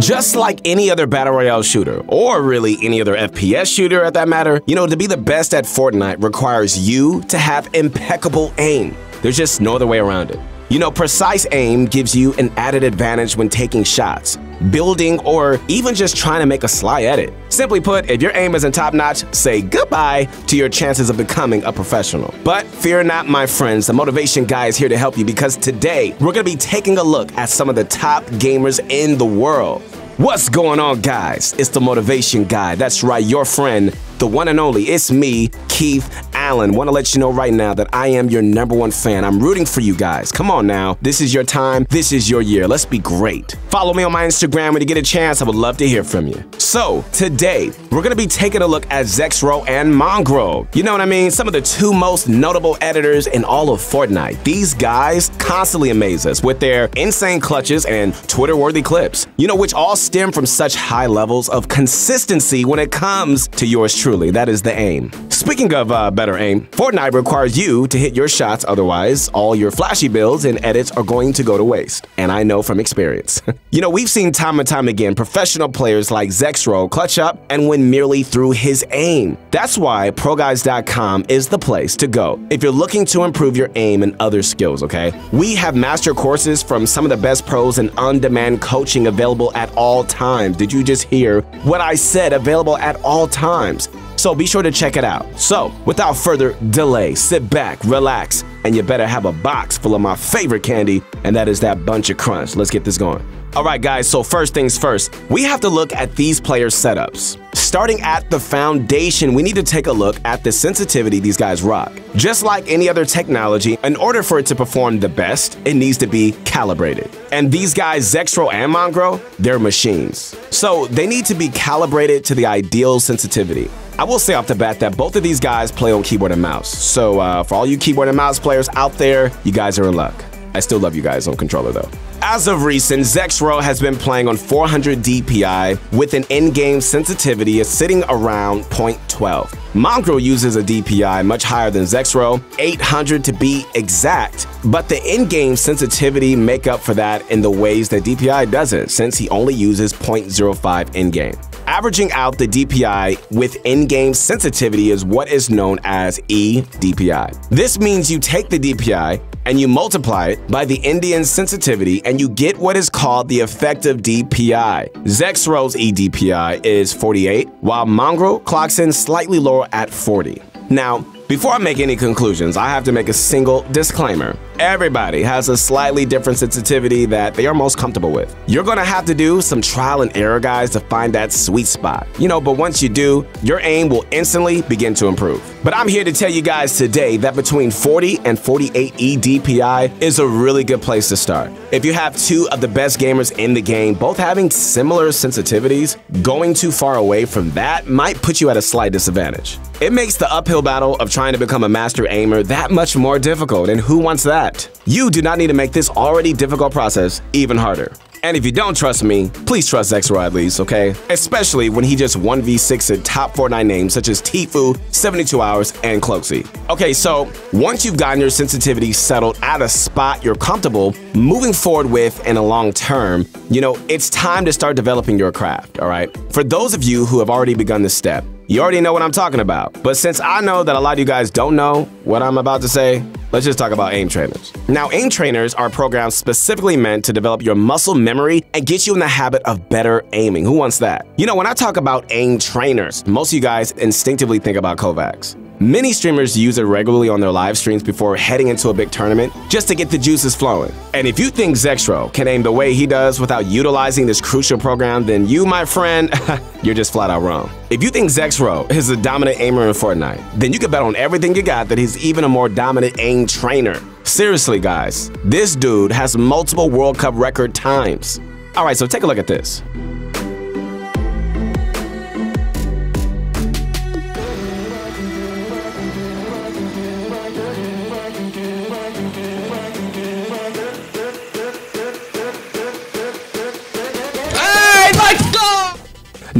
Just like any other Battle Royale shooter, or really any other FPS shooter at that matter, you know, to be the best at Fortnite requires you to have impeccable aim. There's just no other way around it. You know, precise aim gives you an added advantage when taking shots, building, or even just trying to make a sly edit. Simply put, if your aim isn't top notch, say goodbye to your chances of becoming a professional. But fear not, my friends, the Motivation Guy is here to help you because today we're gonna be taking a look at some of the top gamers in the world. What's going on, guys? It's the Motivation Guy. That's right, your friend the one and only. It's me, Keith Allen. Want to let you know right now that I am your number one fan. I'm rooting for you guys. Come on now. This is your time. This is your year. Let's be great. Follow me on my Instagram when you get a chance. I would love to hear from you. So, today, we're going to be taking a look at Zexrow and Mongraal. You know what I mean? Some of the two most notable editors in all of Fortnite. These guys constantly amaze us with their insane clutches and Twitter-worthy clips, you know, which all stem from such high levels of consistency when it comes to yours truly truly, that is the aim. Speaking of uh, better aim, Fortnite requires you to hit your shots, otherwise, all your flashy builds and edits are going to go to waste. And I know from experience. you know, we've seen time and time again professional players like Zexrow clutch up and win merely through his aim. That's why ProGuides.com is the place to go if you're looking to improve your aim and other skills, okay? We have master courses from some of the best pros and on demand coaching available at all times. Did you just hear what I said? Available at all times. So be sure to check it out. So, without further delay, sit back, relax, and you better have a box full of my favorite candy, and that is that bunch of crunch. Let's get this going. All right, guys, so first things first, we have to look at these players' setups. Starting at the foundation, we need to take a look at the sensitivity these guys rock. Just like any other technology, in order for it to perform the best, it needs to be calibrated. And these guys, Zexrow and Mongraal, they're machines. So they need to be calibrated to the ideal sensitivity. I will say off the bat that both of these guys play on keyboard and mouse. So uh, for all you keyboard and mouse players out there, you guys are in luck. I still love you guys on controller though. As of recent, Zexrow has been playing on 400 DPI with an in-game sensitivity sitting around 0.12. Mongraal uses a DPI much higher than Zexrow, 800 to be exact, but the in-game sensitivity make up for that in the ways that DPI doesn't, since he only uses 0.05 in-game. Averaging out the DPI with in-game sensitivity is what is known as eDPI. This means you take the DPI and you multiply it by the in-game sensitivity and you get what is called the effective DPI. Zexrow's eDPI is 48, while Mongraal clocks in slightly lower at 40. Now, before I make any conclusions, I have to make a single disclaimer. Everybody has a slightly different sensitivity that they are most comfortable with. You're gonna have to do some trial and error, guys, to find that sweet spot. You know, but once you do, your aim will instantly begin to improve. But I'm here to tell you guys today that between 40 and 48 eDPI is a really good place to start. If you have two of the best gamers in the game, both having similar sensitivities, going too far away from that might put you at a slight disadvantage. It makes the uphill battle of trying to become a master aimer that much more difficult, and who wants that? You do not need to make this already difficult process even harder. And if you don't trust me, please trust Zexrow at least, okay? Especially when he just 1v6 at top Fortnite names such as Tfue, 72 Hours, and Cloakzy. Okay, so once you've gotten your sensitivity settled at a spot you're comfortable moving forward with in a long term, you know, it's time to start developing your craft, all right? For those of you who have already begun this step, you already know what I'm talking about. But since I know that a lot of you guys don't know what I'm about to say, let's just talk about aim trainers. Now, aim trainers are programs specifically meant to develop your muscle memory and get you in the habit of better aiming. Who wants that? You know, when I talk about aim trainers, most of you guys instinctively think about Kovaak's. Many streamers use it regularly on their live streams before heading into a big tournament just to get the juices flowing. And if you think Zexrow can aim the way he does without utilizing this crucial program, then you, my friend, you're just flat out wrong. If you think Zexrow is a dominant aimer in Fortnite, then you can bet on everything you got that he's even a more dominant aim trainer. Seriously, guys, this dude has multiple World Cup record times. All right, so take a look at this.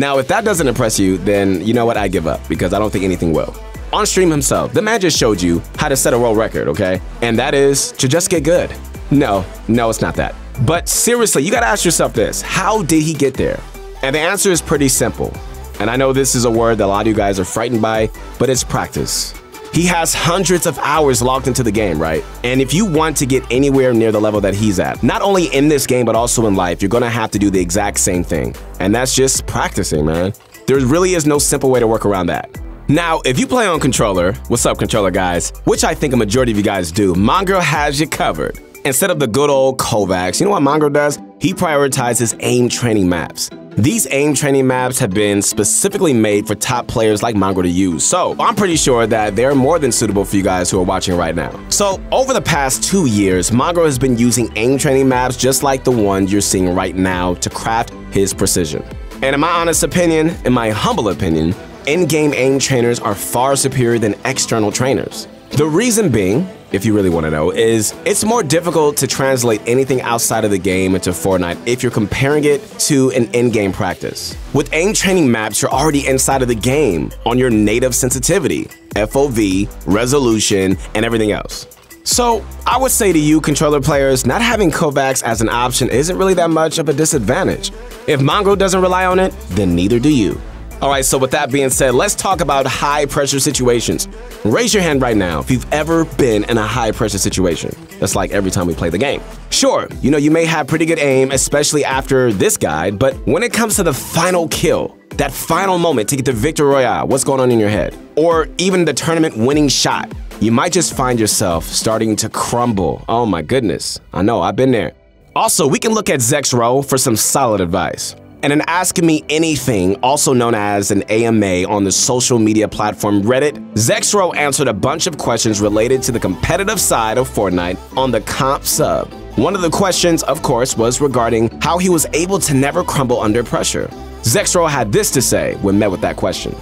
Now, if that doesn't impress you, then you know what? I give up because I don't think anything will. On stream himself, the man just showed you how to set a world record, okay? And that is to just get good. No, no, it's not that. But seriously, you gotta ask yourself this how did he get there? And the answer is pretty simple. And I know this is a word that a lot of you guys are frightened by, but it's practice. He has hundreds of hours logged into the game, right? And if you want to get anywhere near the level that he's at, not only in this game, but also in life, you're gonna have to do the exact same thing. And that's just practicing, man. There really is no simple way to work around that. Now, if you play on controller, what's up controller guys, which I think a majority of you guys do, Mongraal has you covered. Instead of the good old Kovaak's, you know what Mongraal does? He prioritizes aim training maps. These aim training maps have been specifically made for top players like Mongraal to use, so I'm pretty sure that they're more than suitable for you guys who are watching right now. So over the past two years, Mongraal has been using aim training maps just like the one you're seeing right now to craft his precision. And in my honest opinion, in my humble opinion, in-game aim trainers are far superior than external trainers. The reason being if you really want to know, is it's more difficult to translate anything outside of the game into Fortnite if you're comparing it to an in-game practice. With aim training maps, you're already inside of the game on your native sensitivity, FOV, resolution, and everything else. So, I would say to you, controller players, not having Kovaak's as an option isn't really that much of a disadvantage. If Mongraal doesn't rely on it, then neither do you. All right, so with that being said, let's talk about high pressure situations. Raise your hand right now if you've ever been in a high pressure situation. That's like every time we play the game. Sure, you know, you may have pretty good aim, especially after this guide, but when it comes to the final kill, that final moment to get the victory royale, what's going on in your head? Or even the tournament winning shot, you might just find yourself starting to crumble. Oh my goodness, I know, I've been there. Also, we can look at Zexrow for some solid advice and an Ask Me Anything, also known as an AMA on the social media platform Reddit, Zexrow answered a bunch of questions related to the competitive side of Fortnite on the comp sub. One of the questions, of course, was regarding how he was able to never crumble under pressure. Zexrow had this to say when met with that question.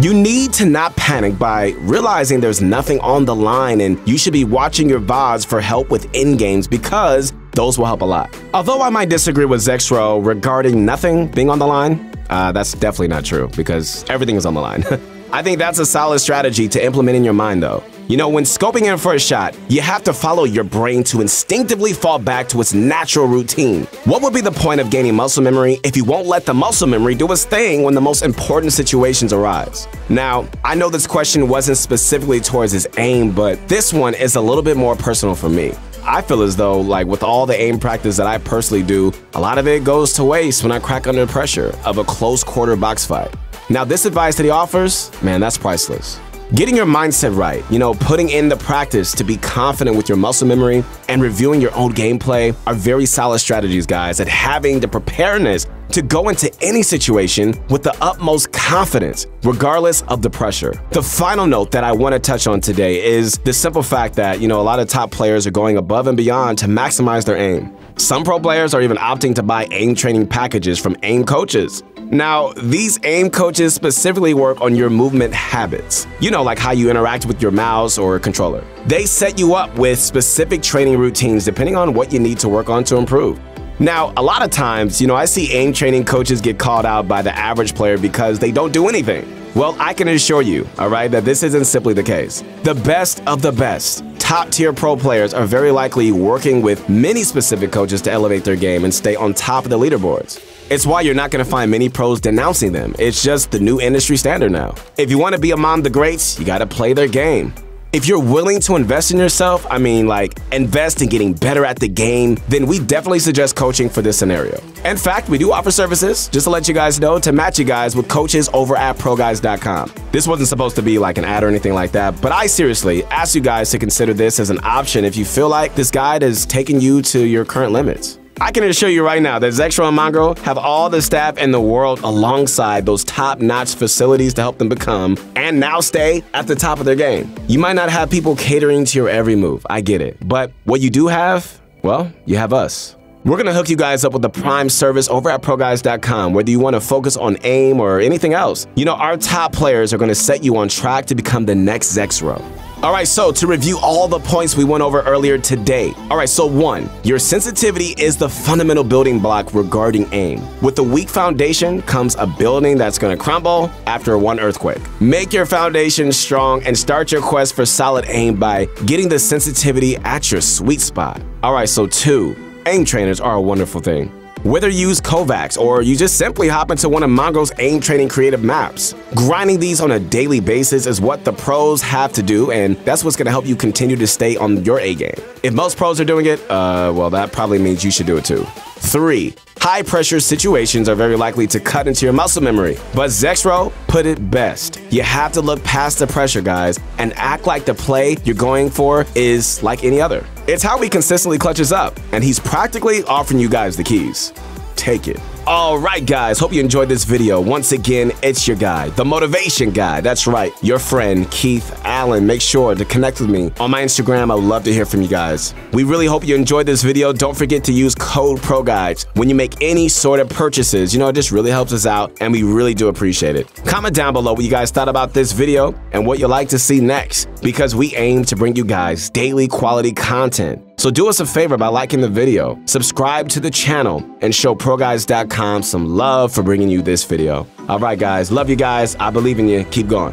You need to not panic by realizing there's nothing on the line and you should be watching your VODs for help with end games because those will help a lot. Although I might disagree with Zexrow regarding nothing being on the line, uh, that's definitely not true because everything is on the line. I think that's a solid strategy to implement in your mind though. You know, when scoping in for a shot, you have to follow your brain to instinctively fall back to its natural routine. What would be the point of gaining muscle memory if you won't let the muscle memory do its thing when the most important situations arise? Now, I know this question wasn't specifically towards his aim, but this one is a little bit more personal for me. I feel as though, like with all the aim practice that I personally do, a lot of it goes to waste when I crack under pressure of a close quarter box fight. Now, this advice that he offers, man, that's priceless. Getting your mindset right, you know, putting in the practice to be confident with your muscle memory and reviewing your own gameplay are very solid strategies, guys, and having the preparedness to go into any situation with the utmost confidence, regardless of the pressure. The final note that I want to touch on today is the simple fact that, you know, a lot of top players are going above and beyond to maximize their aim. Some pro players are even opting to buy aim training packages from aim coaches. Now, these aim coaches specifically work on your movement habits. You know, like how you interact with your mouse or controller. They set you up with specific training routines depending on what you need to work on to improve. Now, a lot of times, you know, I see aim training coaches get called out by the average player because they don't do anything. Well, I can assure you, all right, that this isn't simply the case. The best of the best, top tier pro players are very likely working with many specific coaches to elevate their game and stay on top of the leaderboards. It's why you're not going to find many pros denouncing them. It's just the new industry standard now. If you want to be among the greats, you got to play their game. If you're willing to invest in yourself, I mean, like, invest in getting better at the game, then we definitely suggest coaching for this scenario. In fact, we do offer services, just to let you guys know, to match you guys with coaches over at ProGuides.com. This wasn't supposed to be like an ad or anything like that, but I seriously ask you guys to consider this as an option if you feel like this guide is taking you to your current limits. I can assure you right now that Zexrow and Mongraal have all the staff in the world alongside those top-notch facilities to help them become and now stay at the top of their game. You might not have people catering to your every move, I get it. But what you do have, well, you have us. We're gonna hook you guys up with the Prime service over at ProGuides.com, whether you wanna focus on aim or anything else. You know, our top players are gonna set you on track to become the next Zexrow. All right, so to review all the points we went over earlier today. All right, so one, your sensitivity is the fundamental building block regarding aim. With a weak foundation comes a building that's gonna crumble after one earthquake. Make your foundation strong and start your quest for solid aim by getting the sensitivity at your sweet spot. All right, so two, aim trainers are a wonderful thing. Whether you use Kovaak's or you just simply hop into one of Mongo's aim training creative maps, grinding these on a daily basis is what the pros have to do, and that's what's gonna help you continue to stay on your A game. If most pros are doing it, uh, well, that probably means you should do it too. 3. High pressure situations are very likely to cut into your muscle memory, but Zexrow put it best. You have to look past the pressure, guys, and act like the play you're going for is like any other. It's how he consistently clutches up, and he's practically offering you guys the keys. Take it. Alright guys, hope you enjoyed this video. Once again, it's your guy, the motivation guy. That's right, your friend Keith Allen. Make sure to connect with me on my Instagram. I love to hear from you guys. We really hope you enjoyed this video. Don't forget to use code ProGuides when you make any sort of purchases. You know, it just really helps us out and we really do appreciate it. Comment down below what you guys thought about this video and what you'd like to see next because we aim to bring you guys daily quality content. So do us a favor by liking the video, subscribe to the channel, and show ProGuides.com some love for bringing you this video. All right, guys. Love you guys. I believe in you. Keep going.